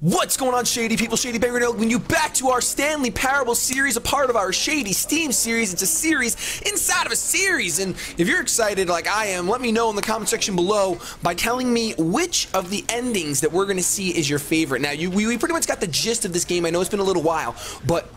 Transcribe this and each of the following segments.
What's going on, Shady people? ShadyPenguinn welcoming you back to our Stanley Parable series, a part of our Shady Steam series. It's a series inside of a series, and if you're excited like I am, let me know in the comment section below by telling me which of the endings that we're going to see is your favorite. Now, you, we, we pretty much got the gist of this game. I know it's been a little while, but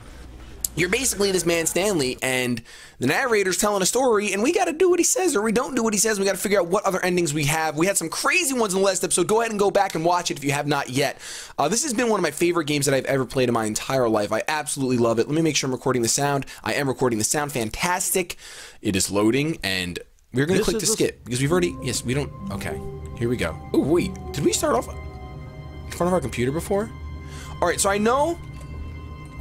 you're basically this man Stanley, and the narrator's telling a story, and we got to do what he says, or we don't do what he says. We got to figure out what other endings we have. We had some crazy ones in the last episode. Go ahead and go back and watch it if you have not yet. Uh, this has been one of my favorite games that I've ever played in my entire life. I absolutely love it. Let me make sure I'm recording the sound. I am recording the sound. Fantastic. It is loading, and we're going to click to skip because we've already. Yes, we don't. Okay, here we go. Oh wait, did we start off in front of our computer before? All right, so I know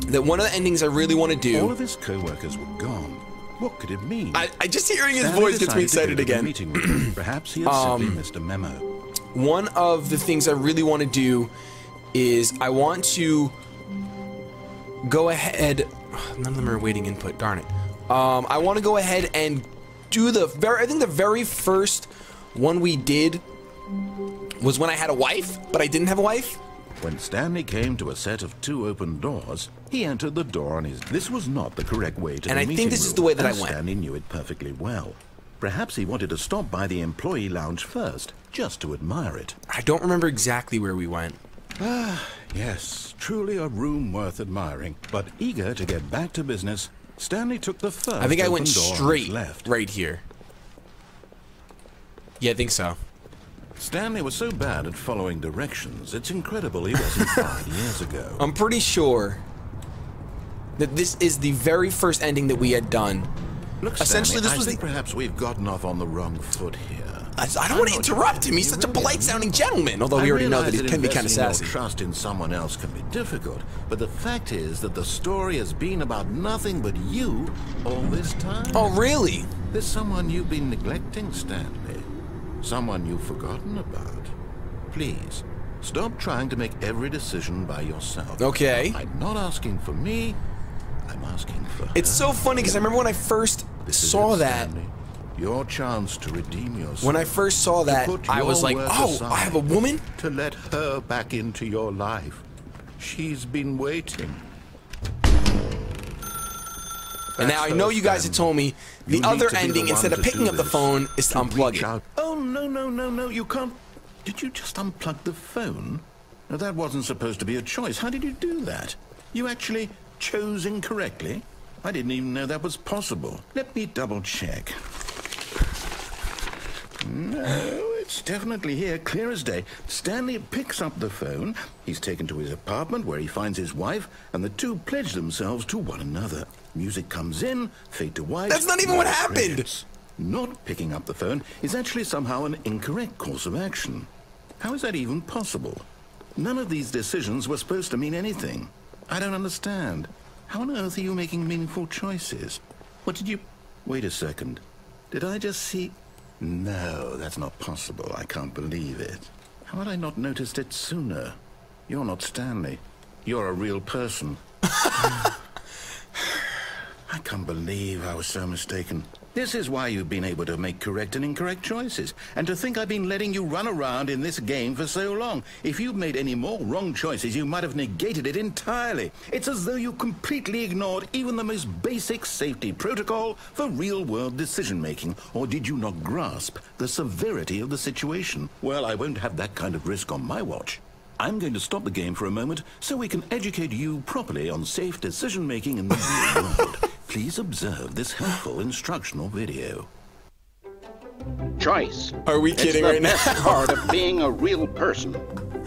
that one of the endings I really want to do. All of his co-workers were gone. What could it mean? I, I just hearing his voice gets me excited again. Perhaps he had um, simply missed a memo. One of the things I really want to do is I want to go ahead. None of them are waiting input. Darn it. Um, I want to go ahead and do the very. I think the very first one we did was when I had a wife, but I didn't have a wife. When Stanley came to a set of two open doors, he entered the door on his... This was not the correct way to and the I think this room, is the way that I went. Stanley knew it perfectly well. Perhaps he wanted to stop by the employee lounge first, just to admire it. I don't remember exactly where we went. Ah, yes, truly a room worth admiring. But eager to get back to business, Stanley took the first I think I went straight left. right here. Yeah, I think so. Stanley was so bad at following directions, it's incredible he wasn't five years ago. I'm pretty sure that this is the very first ending that we had done. Look, Essentially, Stanley, this was I think the... perhaps we've gotten off on the wrong foot here. I, I don't want to interrupt him. He's such a polite-sounding gentleman, although we already know that he can be kind of sassy. trust in someone else can be difficult, but the fact is that the story has been about nothing but you all this time. Oh, really? There's someone you've been neglecting, Stanley. Someone you've forgotten about. Please, stop trying to make every decision by yourself. Okay. I'm not asking for me, I'm asking for her. It's so funny because I remember when I first this saw that. Your chance to redeem yourself. When I first saw that, I was like, oh, I have a woman? To let her back into your life. She's been waiting. And now I know you guys have told me the you other ending, instead of picking up the phone, is to unplug it. No, no, no, no, you can't. Did you just unplug the phone? No, that wasn't supposed to be a choice. How did you do that? You actually chose incorrectly? I didn't even know that was possible. Let me double check. No, it's definitely here, clear as day. Stanley picks up the phone. He's taken to his apartment where he finds his wife, and the two pledge themselves to one another. Music comes in, fade to white. That's not even what happened! Credits. Not picking up the phone is actually somehow an incorrect course of action. How is that even possible? None of these decisions were supposed to mean anything. I don't understand. How on earth are you making meaningful choices? What did you... Wait a second. Did I just see... No, that's not possible. I can't believe it. How had I not noticed it sooner? You're not Stanley. You're a real person. I can't believe I was so mistaken. This is why you've been able to make correct and incorrect choices. And to think I've been letting you run around in this game for so long. If you'd made any more wrong choices, you might have negated it entirely. It's as though you completely ignored even the most basic safety protocol for real-world decision-making. Or did you not grasp the severity of the situation? Well, I won't have that kind of risk on my watch. I'm going to stop the game for a moment so we can educate you properly on safe decision-making in the real world. Please observe this helpful instructional video. Choice. Are we kidding right now? It's the best part of being a real person.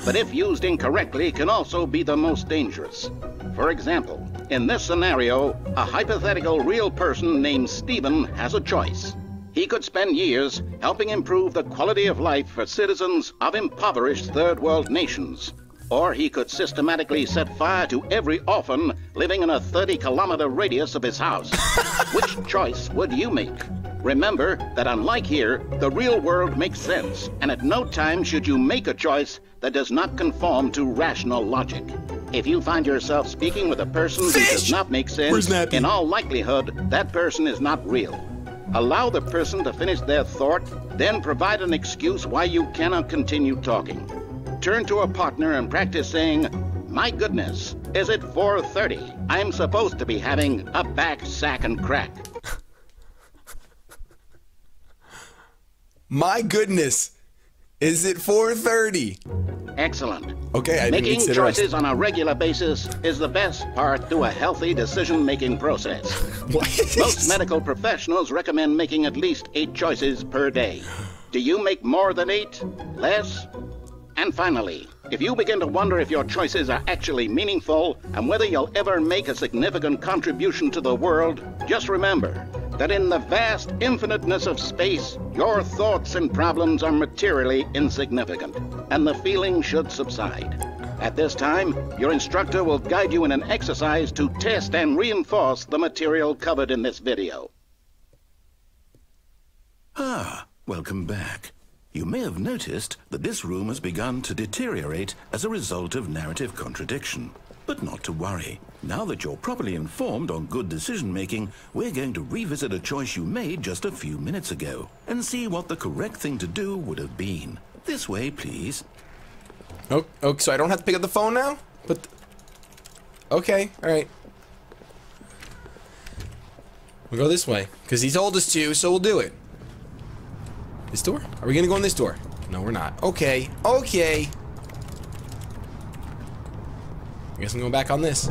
But if used incorrectly, can also be the most dangerous. For example, in this scenario, a hypothetical real person named Stephen has a choice. He could spend years helping improve the quality of life for citizens of impoverished third world nations. Or he could systematically set fire to every orphan living in a 30 kilometer radius of his house. Which choice would you make? Remember that unlike here, the real world makes sense, and at no time should you make a choice that does not conform to rational logic. If you find yourself speaking with a person Fish! who does not make sense, in all likelihood, that person is not real. Allow the person to finish their thought, then provide an excuse why you cannot continue talking. Turn to a partner and practice saying, My goodness, is it 4.30? I'm supposed to be having a back, sack, and crack. My goodness, is it 4:30? Excellent. Okay, I Making choices on a regular basis is the best part to a healthy decision-making process. Most medical professionals recommend making at least eight choices per day. Do you make more than eight? Less? And finally, if you begin to wonder if your choices are actually meaningful and whether you'll ever make a significant contribution to the world, just remember that in the vast infiniteness of space, your thoughts and problems are materially insignificant, and the feeling should subside. At this time, your instructor will guide you in an exercise to test and reinforce the material covered in this video. Ah, welcome back. You may have noticed that this room has begun to deteriorate as a result of narrative contradiction. But not to worry. Now that you're properly informed on good decision making, we're going to revisit a choice you made just a few minutes ago and see what the correct thing to do would have been. This way, please. Oh, oh, so I don't have to pick up the phone now? But okay, all right. We'll go this way because he told us to, so we'll do it. This door? Are we gonna go in this door? No, we're not. Okay, okay. I guess I'm going back on this.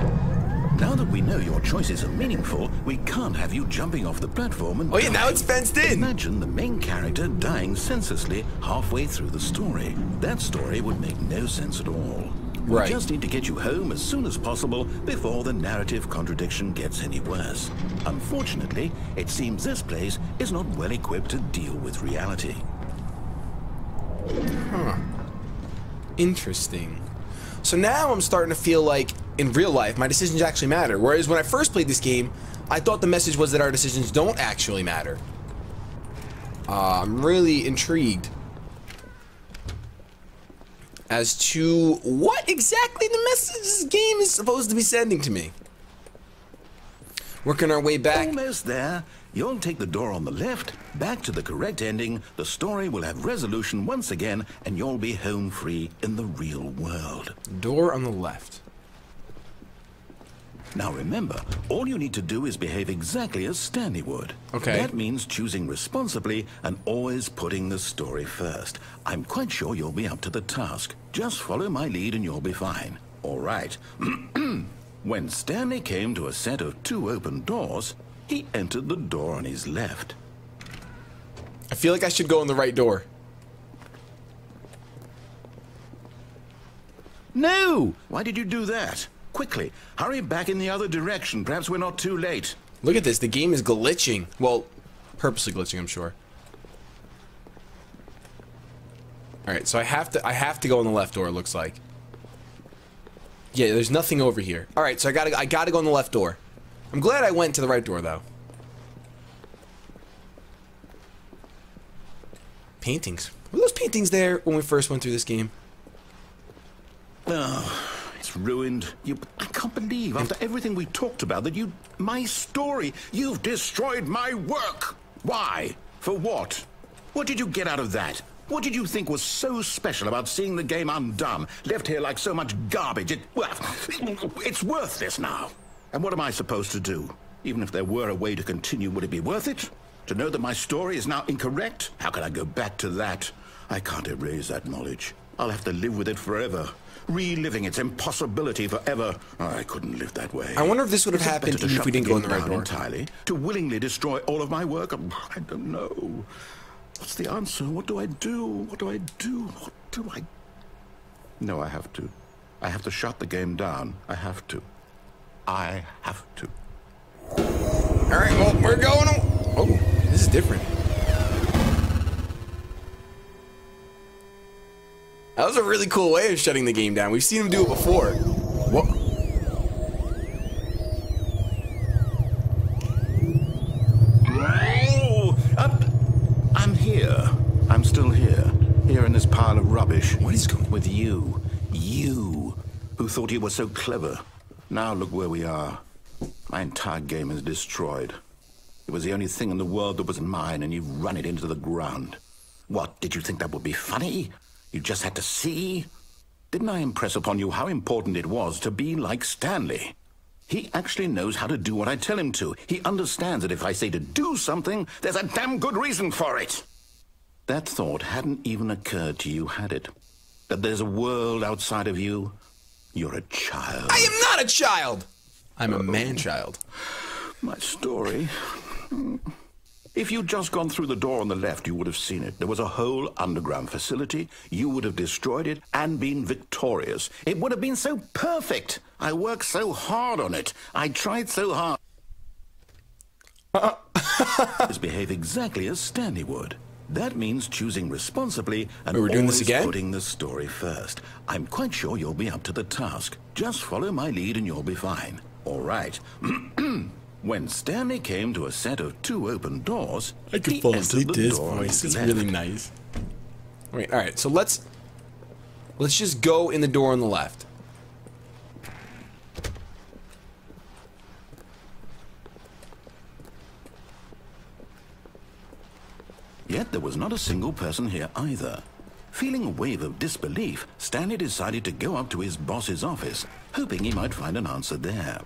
Now that we know your choices are meaningful, we can't have you jumping off the platform and Oh yeah, now it's fenced in. Imagine the main character dying senselessly halfway through the story. That story would make no sense at all. We Right. just need to get you home as soon as possible before the narrative contradiction gets any worse. Unfortunately, it seems this place is not well equipped to deal with reality. Huh. Interesting. So now I'm starting to feel like in real life my decisions actually matter. Whereas when I first played this game, I thought the message was that our decisions don't actually matter. Uh, I'm really intrigued as to what exactly the message this game is supposed to be sending to me. Working our way back. Almost there. You'll take the door on the left, back to the correct ending, the story will have resolution once again, and you'll be home free in the real world. Door on the left. Now remember, all you need to do is behave exactly as Stanley would. Okay. That means choosing responsibly and always putting the story first. I'm quite sure you'll be up to the task. Just follow my lead and you'll be fine. All right. when Stanley came to a set of two open doors, he entered the door on his left. I feel like I should go in the right door. No! Why did you do that? Quickly, hurry back in the other direction. Perhaps we're not too late. Look at this. The game is glitching. Well, purposely glitching, I'm sure. All right, so I have to I have to go in the left door. It looks like. Yeah, there's nothing over here. All right, so I gotta I gotta go in the left door. I'm glad I went to the right door though. Paintings. Were those paintings there when we first went through this game? Oh, ruined. You, I can't believe, after everything we talked about, that you, my story, you've destroyed my work. Why? For what? What did you get out of that? What did you think was so special about seeing the game undone, left here like so much garbage? It, well, it's worthless now. And what am I supposed to do? Even if there were a way to continue, would it be worth it? To know that my story is now incorrect? How can I go back to that? I can't erase that knowledge. I'll have to live with it forever. Reliving its impossibility forever. I couldn't live that way. I wonder if this would have happened to even if we didn't go in the right door. entirely? To willingly destroy all of my work? I don't know. What's the answer? What do I do? What do I do? What do I... No, I have to. I have to shut the game down. I have to. I have to. All right, well, we're going. On. Oh, this is different. That was a really cool way of shutting the game down. We've seen him do it before. What? Oh, up. I'm here. I'm still here. Here in this pile of rubbish. What is going- With you. You. Who thought you were so clever. Now look where we are. My entire game is destroyed. It was the only thing in the world that was mine, and you've run it into the ground. What, did you think that would be funny? You just had to see? Didn't I impress upon you how important it was to be like Stanley? He actually knows how to do what I tell him to. He understands that if I say to do something, there's a damn good reason for it. That thought hadn't even occurred to you, had it? That there's a world outside of you? You're a child. I am not a child! I'm a man child. My story. If you'd just gone through the door on the left, you would have seen it. There was a whole underground facility. You would have destroyed it and been victorious. It would have been so perfect. I worked so hard on it. I tried so hard. Behave exactly as Stanley would. That means choosing responsibly and Wait, we're doing this again? putting the story first. I'm quite sure you'll be up to the task. Just follow my lead and you'll be fine. All right. when Stanley came to a set of two open doors, I could fall entered asleep the to his voice. It's really nice. Wait, all right. So let's let's just go in the door on the left. Yet there was not a single person here either. Feeling a wave of disbelief, Stanley decided to go up to his boss's office, hoping he might find an answer there.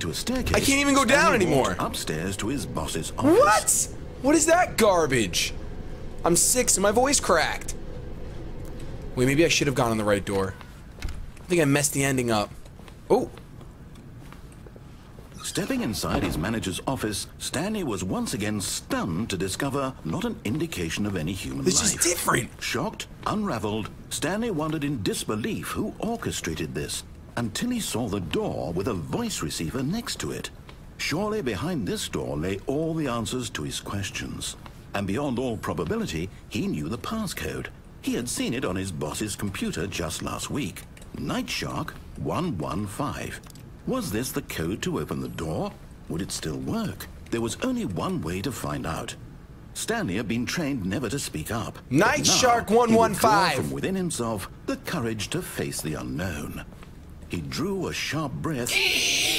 To a staircase, I can't even go down anymore. Upstairs to his boss's office. What? What is that garbage? I'm six and my voice cracked. Wait, maybe I should have gone on the right door. I think I messed the ending up. Oh, Stepping inside his manager's office, Stanley was once again stunned to discover not an indication of any human this life. is different. Shocked, unraveled, Stanley wondered in disbelief who orchestrated this until he saw the door with a voice receiver next to it. Surely behind this door lay all the answers to his questions. And beyond all probability, he knew the passcode. He had seen it on his boss's computer just last week. Nightshark 115. Was this the code to open the door? Would it still work? There was only one way to find out. Stanley had been trained never to speak up. But Night now Shark he would 115. From within himself, the courage to face the unknown. He drew a sharp breath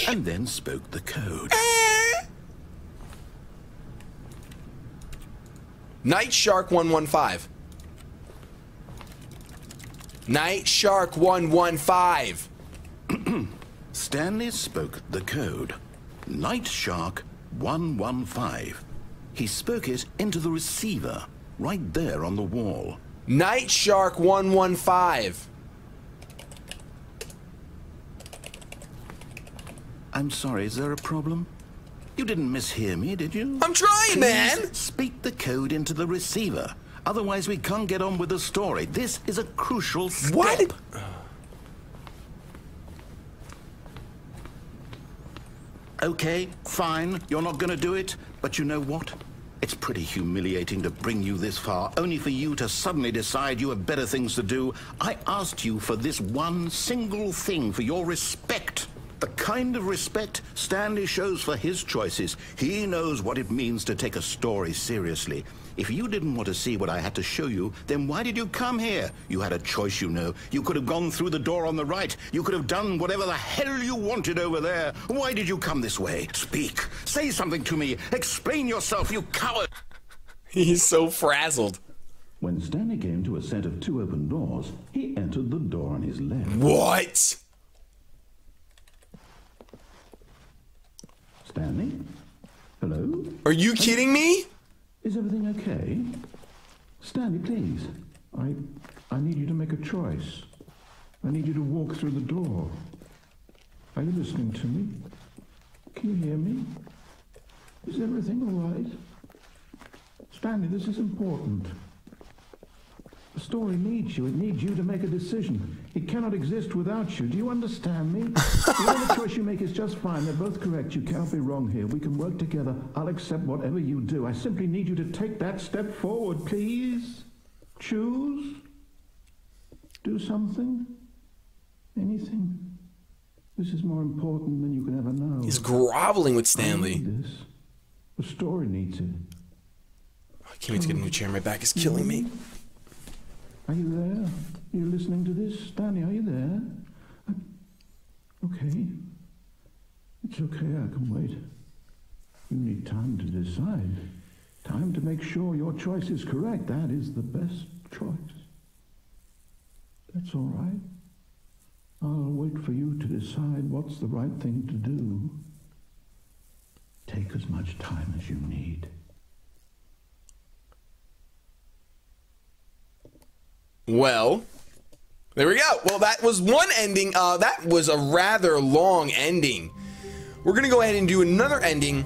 and then spoke the code. Night Shark 115. Night Shark 115. Stanley spoke the code. Night Shark 115. He spoke it into the receiver, right there on the wall. Night Shark 115. I'm sorry, is there a problem? You didn't mishear me, did you? I'm trying, Please man. Speak the code into the receiver. Otherwise, we can't get on with the story. This is a crucial step. Did. Okay, fine, you're not gonna do it, but you know what? It's pretty humiliating to bring you this far, only for you to suddenly decide you have better things to do. I asked you for this one single thing, for your respect. The kind of respect Stanley shows for his choices. He knows what it means to take a story seriously. If you didn't want to see what I had to show you, then why did you come here? You had a choice, you know. You could have gone through the door on the right. You could have done whatever the hell you wanted over there. Why did you come this way? Speak. Say something to me. Explain yourself, you coward. He's so frazzled. When Stanley came to a set of two open doors, he entered the door on his left. What? Stanley? Hello? Are you kidding me? Is everything okay? Stanley, please. I I need you to make a choice. I need you to walk through the door. Are you listening to me? Can you hear me? Is everything all right? Stanley, this is important. The story needs you. It needs you to make a decision. It cannot exist without you. Do you understand me? Whatever choice you make is just fine. They're both correct. You cannot be wrong here. We can work together. I'll accept whatever you do. I simply need you to take that step forward, please. Choose. Do something. Anything. This is more important than you can ever know. He's groveling with Stanley. The story needs it. Oh, I can't wait to get a new chair. My back is killing me. Are you there? Are you listening to this? Danny, are you there? Uh, Okay. It's okay, I can wait. You need time to decide. Time to make sure your choice is correct. That is the best choice. That's all right. I'll wait for you to decide what's the right thing to do. Take as much time as you need. Well, there we go. Well, that was one ending. Uh, that was a rather long ending. We're gonna go ahead and do another ending.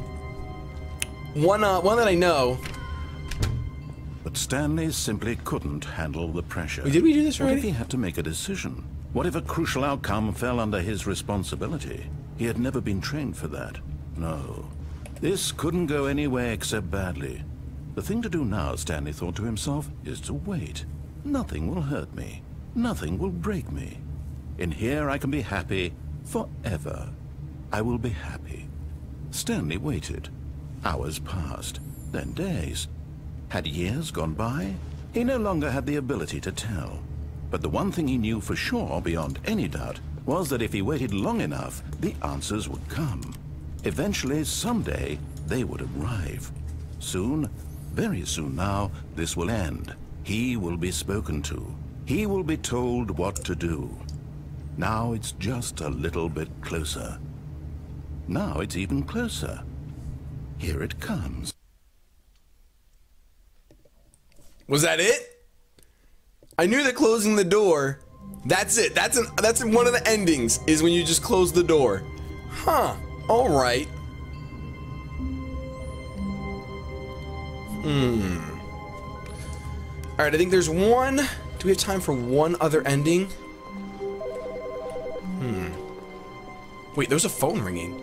One, uh, one that I know. But Stanley simply couldn't handle the pressure. Did we do this What if he had to make a decision? What if a crucial outcome fell under his responsibility? He had never been trained for that. No. This couldn't go anywhere except badly. The thing to do now, Stanley thought to himself, is to wait. Nothing will hurt me. Nothing will break me. In here I can be happy forever. I will be happy. Stanley waited. Hours passed, then days. Had years gone by? He no longer had the ability to tell. But the one thing he knew for sure, beyond any doubt, was that if he waited long enough, the answers would come. Eventually, someday, they would arrive. Soon, very soon now, this will end. He will be spoken to. He will be told what to do. Now it's just a little bit closer. Now it's even closer. Here it comes. Was that it? I knew that closing the door. That's it. That's an that's one of the endings. Is when you just close the door. Huh. All right. Hmm. All right. I think there's one. Do we have time for one other ending? Hmm. Wait, there's a phone ringing.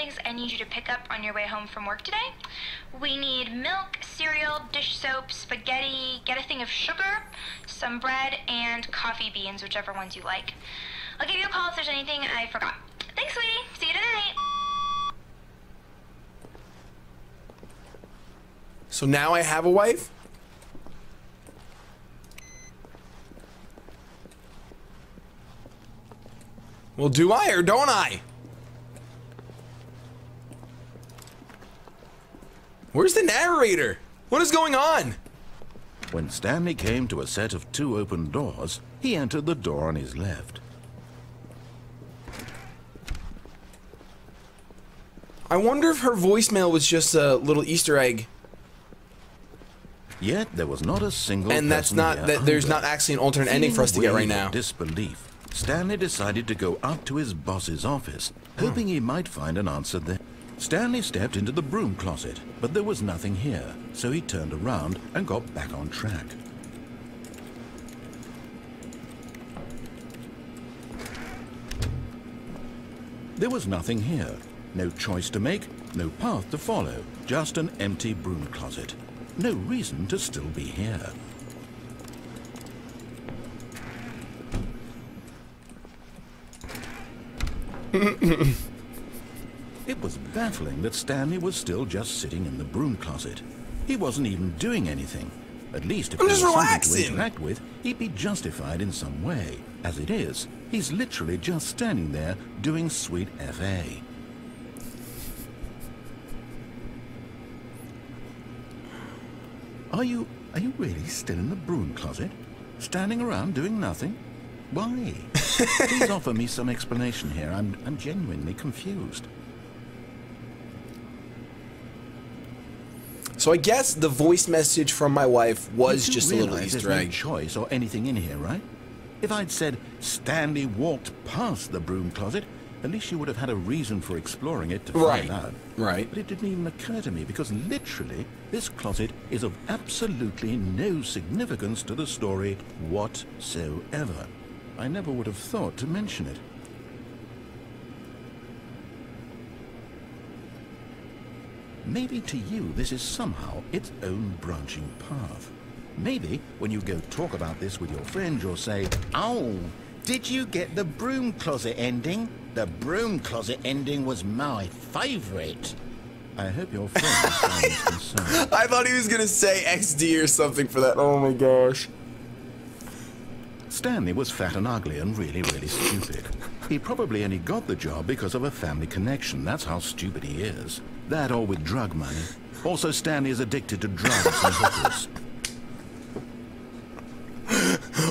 Things I need you to pick up on your way home from work today. We need milk, cereal, dish soap, spaghetti, get a thing of sugar, some bread, and coffee beans, whichever ones you like. I'll give you a call if there's anything I forgot. Thanks, sweetie. See you tonight. So now I have a wife? Well, do I or don't I? Where's the narrator? What is going on? When Stanley came to a set of two open doors, he entered the door on his left. I wonder if her voicemail was just a little Easter egg, Yet there was not a single and that's not that. There's not actually an alternate ending for us to get right now. Disbelief. Stanley decided to go up to his boss's office, hmm. hoping he might find an answer there. Stanley stepped into the broom closet, but there was nothing here, so he turned around and got back on track. There was nothing here. No choice to make, no path to follow, just an empty broom closet. No reason to still be here. It was baffling that Stanley was still just sitting in the broom closet. He wasn't even doing anything. At least if I'm there was something to interact with, he'd be justified in some way. As it is, he's literally just standing there doing sweet FA. Are you are you really still in the broom closet? Standing around doing nothing? Why? Please offer me some explanation here. I'm I'm genuinely confused. So I guess the voice message from my wife was just a little Easter egg. No choice or anything in here, right? If I'd said Stanley walked past the broom closet, at least you would have had a reason for exploring it to Right, find out. right. But it didn't even occur to me because literally this closet is of absolutely no significance to the story whatsoever. I never would have thought to mention it. Maybe to you this is somehow its own branching path. Maybe when you go talk about this with your friends, you'll say, Oh, did you get the broom closet ending? The broom closet ending was my favorite. I hope your friend sounds concerned. I thought he was gonna say XD or something for that. Oh my gosh. Stanley was fat and ugly and really, really stupid. He probably only got the job because of a family connection. That's how stupid he is. That or with drug money. Also, Stanley is addicted to drugs and hookers.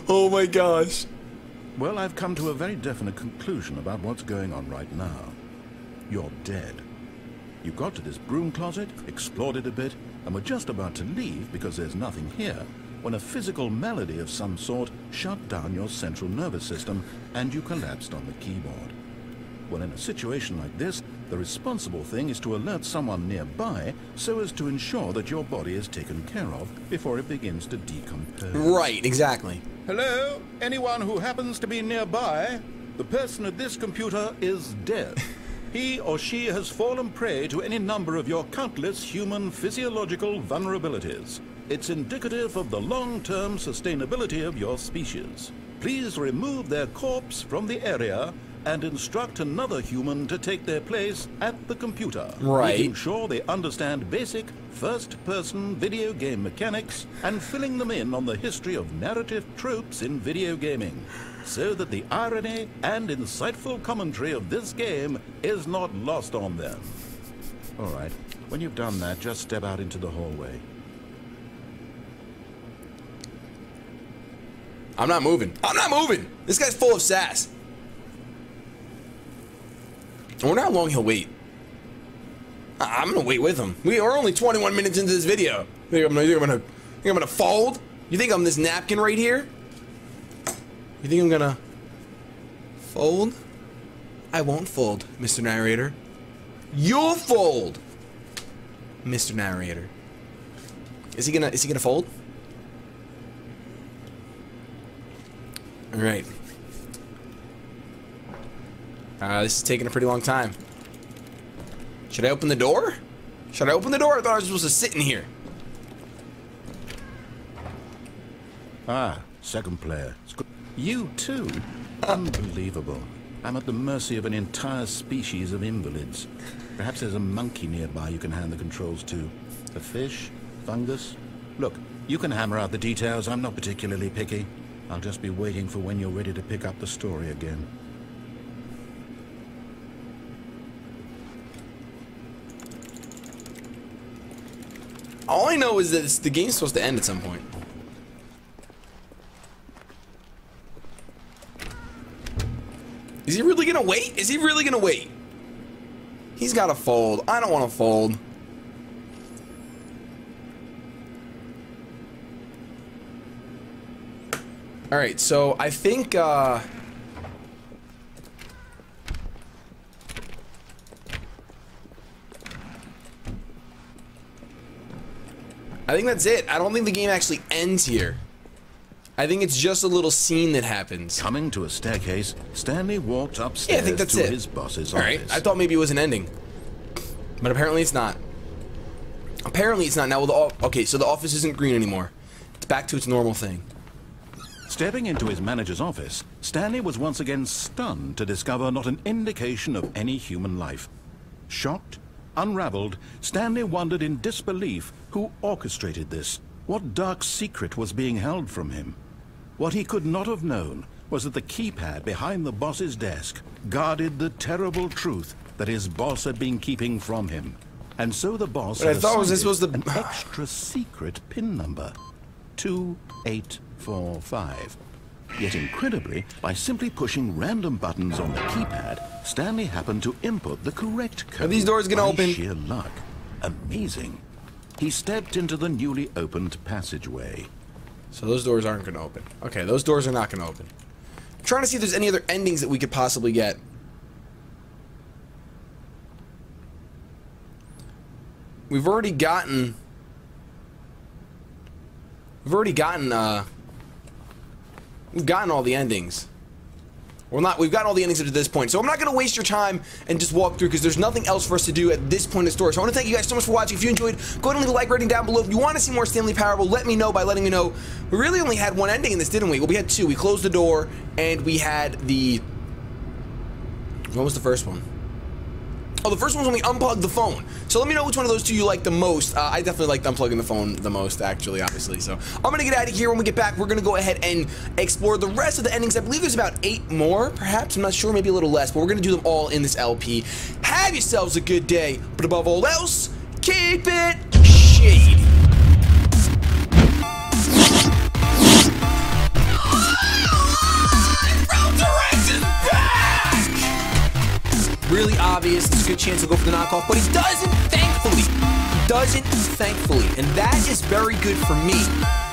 Oh my gosh. Well, I've come to a very definite conclusion about what's going on right now. You're dead. You got to this broom closet, explored it a bit, and were just about to leave because there's nothing here, when a physical malady of some sort shut down your central nervous system and you collapsed on the keyboard. Well, in a situation like this, the responsible thing is to alert someone nearby so as to ensure that your body is taken care of before it begins to decompose. Right, exactly. Hello? Anyone who happens to be nearby? The person at this computer is dead. He or she has fallen prey to any number of your countless human physiological vulnerabilities. It's indicative of the long-term sustainability of your species. Please remove their corpse from the area and instruct another human to take their place at the computer. Right. Making sure they understand basic first-person video game mechanics and filling them in on the history of narrative tropes in video gaming, so that the irony and insightful commentary of this game is not lost on them. All right, when you've done that, just step out into the hallway. I'm not moving. I'm not moving. This guy's full of sass. I wonder how long he'll wait. I- I'm gonna wait with him. We are only 21 minutes into this video. Think I'm gonna, think I'm gonna, think I'm gonna fold? You think I'm this napkin right here? You think I'm gonna fold? I won't fold, Mr. Narrator. You'll fold, Mr. Narrator. Is he gonna? Is he gonna fold? All right. Uh, this is taking a pretty long time. Should I open the door? Should I open the door? I thought I was supposed to sit in here. Ah, second player. You too? Unbelievable. I'm at the mercy of an entire species of invalids. Perhaps there's a monkey nearby you can hand the controls to. A fish? Fungus? Look, you can hammer out the details. I'm not particularly picky. I'll just be waiting for when you're ready to pick up the story again. All I know is that it's, the game's supposed to end at some point. Is he really gonna wait? Is he really gonna wait? He's gotta fold. I don't want to fold. All right, so I think uh I think that's it. I don't think the game actually ends here. I think it's just a little scene that happens. Coming to a staircase, Stanley walked upstairs Yeah, I think that's to it. his boss's All right, office. I thought maybe it was an ending, but apparently it's not. Apparently it's not. Now, the o- okay, so the office isn't green anymore. It's back to its normal thing. Stepping into his manager's office, Stanley was once again stunned to discover not an indication of any human life. Shocked, unraveled, Stanley wondered in disbelief who orchestrated this. What dark secret was being held from him? What he could not have known was that the keypad behind the boss's desk guarded the terrible truth that his boss had been keeping from him. And so the boss I thought this was the- an extra secret pin number. 2845. Yet incredibly, by simply pushing random buttons on the keypad, Stanley happened to input the correct code. these doors gonna by open? sheer luck. Amazing. He stepped into the newly opened passageway. So those doors aren't going to open. Okay, those doors are not going to open. I'm trying to see if there's any other endings that we could possibly get. We've already gotten. We've already gotten. Uh, we've gotten all the endings. Well, not. We've gotten all the endings up to this point, so I'm not going to waste your time and just walk through because there's nothing else for us to do at this point in the story. So I want to thank you guys so much for watching. If you enjoyed, go ahead and leave a like rating down below. If you want to see more Stanley Parable, let me know by letting me know. We really only had one ending in this, didn't we? Well, we had two. We closed the door, and we had the. What was the first one? Oh, the first one's when we unplug the phone. So let me know which one of those two you like the most. Uh, I definitely like unplugging the phone the most, actually, obviously. So I'm gonna get out of here. When we get back, we're gonna go ahead and explore the rest of the endings. I believe there's about eight more, perhaps. I'm not sure, maybe a little less, but we're gonna do them all in this LP. Have yourselves a good day, but above all else, keep it. Really obvious. It's a good chance he'll go for the knockoff, but he doesn't, thankfully. He doesn't, thankfully. And that is very good for me